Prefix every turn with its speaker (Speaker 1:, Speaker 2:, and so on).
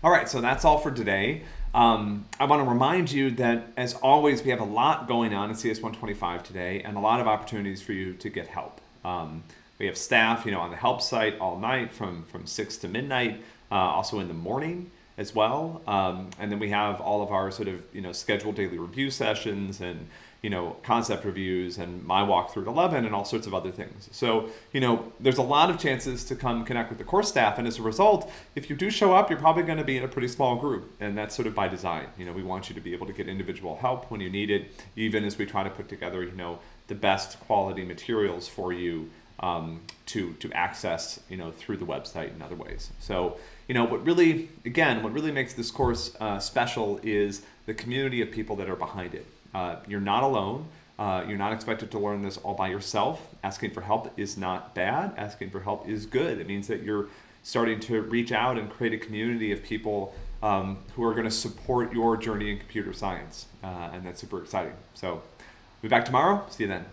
Speaker 1: All right, so that's all for today. Um, I want to remind you that, as always, we have a lot going on in CS125 today and a lot of opportunities for you to get help. Um, we have staff, you know, on the help site all night from, from 6 to midnight, uh, also in the morning as well. Um, and then we have all of our sort of, you know, scheduled daily review sessions and, you know, concept reviews and my walkthrough at 11 and all sorts of other things. So, you know, there's a lot of chances to come connect with the course staff. And as a result, if you do show up, you're probably going to be in a pretty small group. And that's sort of by design. You know, we want you to be able to get individual help when you need it, even as we try to put together, you know, the best quality materials for you um, to, to access, you know, through the website and other ways. So, you know, what really, again, what really makes this course uh, special is the community of people that are behind it. Uh, you're not alone. Uh, you're not expected to learn this all by yourself. Asking for help is not bad. Asking for help is good. It means that you're starting to reach out and create a community of people um, who are going to support your journey in computer science. Uh, and that's super exciting. So, be back tomorrow. See you then.